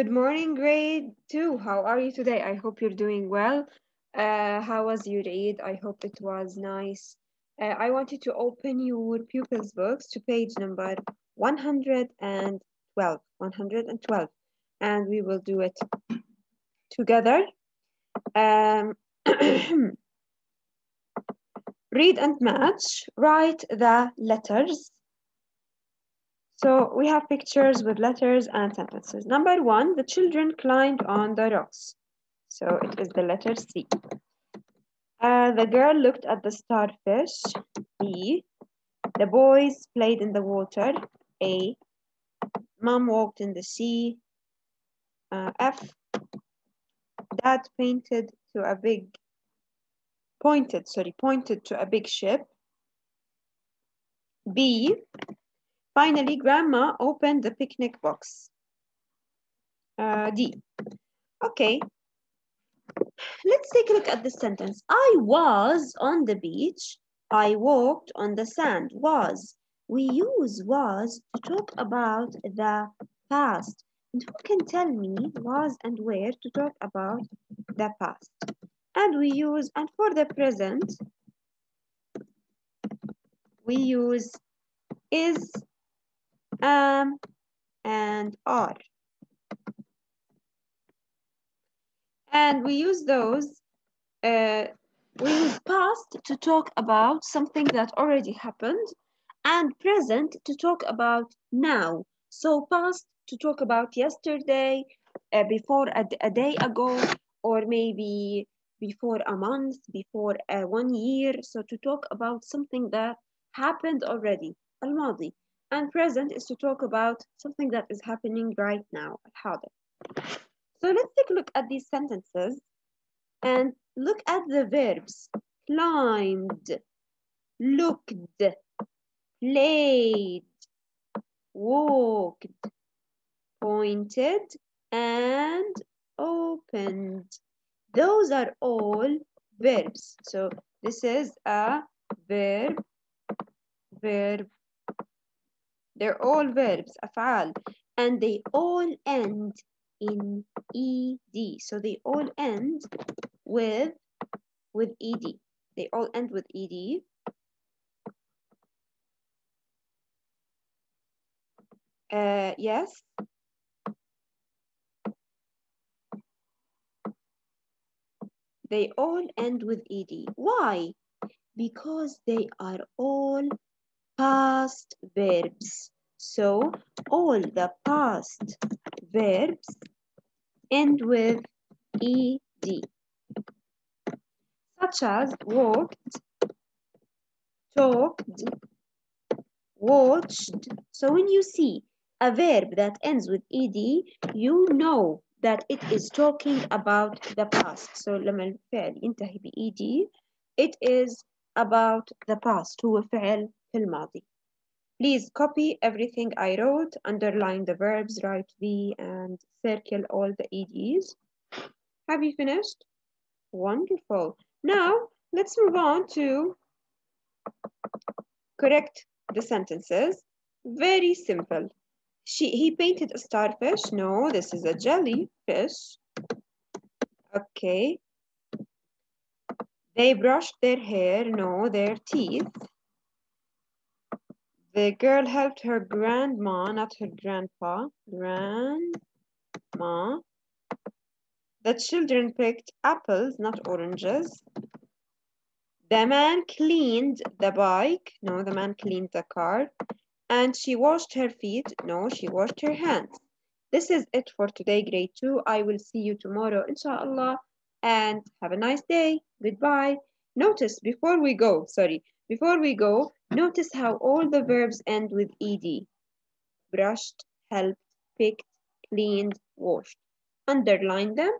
Good morning, grade two. How are you today? I hope you're doing well. Uh, how was your Eid? I hope it was nice. Uh, I want you to open your pupils books to page number 112, 112, and we will do it together. Um, read and match, write the letters. So we have pictures with letters and sentences. Number one, the children climbed on the rocks. So it is the letter C. Uh, the girl looked at the starfish, B. The boys played in the water, A. Mom walked in the sea, uh, F. Dad painted to a big, pointed, sorry, pointed to a big ship. B. Finally, grandma opened the picnic box. Uh, D. Okay. Let's take a look at the sentence. I was on the beach. I walked on the sand. Was. We use was to talk about the past. And who can tell me was and where to talk about the past? And we use, and for the present, we use is, am, and are. And we use those, uh, we use past to talk about something that already happened and present to talk about now. So past to talk about yesterday, uh, before a, a, day ago, or maybe before a month, before uh, one year. So to talk about something that happened already, al-madi. And present is to talk about something that is happening right now, al-hadir. So let's take a look at these sentences and look at the verbs. Climbed, looked, played, walked, pointed, and opened. Those are all verbs. So this is a verb, verb. They're all verbs, afal, and they all end in ed. So they all end with with ed. They all end with ed. Uh, yes. They all end with ed. Why? Because they are all past verbs. So all the past verbs end with ed, such as walked, talked, watched. So when you see a verb that ends with ed, you know that it is talking about the past. So لما الفعل ينتهي ب ed, it is about the past. هو فعل في الماضي. Please copy everything I wrote, underline the verbs, write V, and circle all the EDs. Have you finished? Wonderful. Now, let's move on to correct the sentences. Very simple. She, he painted a starfish. No, this is a jellyfish. Okay. They brushed their hair. No, their teeth. The girl helped her grandma, not her grandpa. Grandma. The children picked apples, not oranges. The man cleaned the bike. No, the man cleaned the car. And she washed her feet. No, she washed her hands. This is it for today, grade two. I will see you tomorrow, inshallah. And have a nice day. Goodbye. Notice before we go, sorry, before we go, notice how all the verbs end with ed. Brushed, helped, picked, cleaned, washed. Underline them.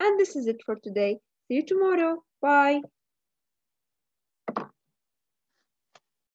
And this is it for today. See you tomorrow. Bye.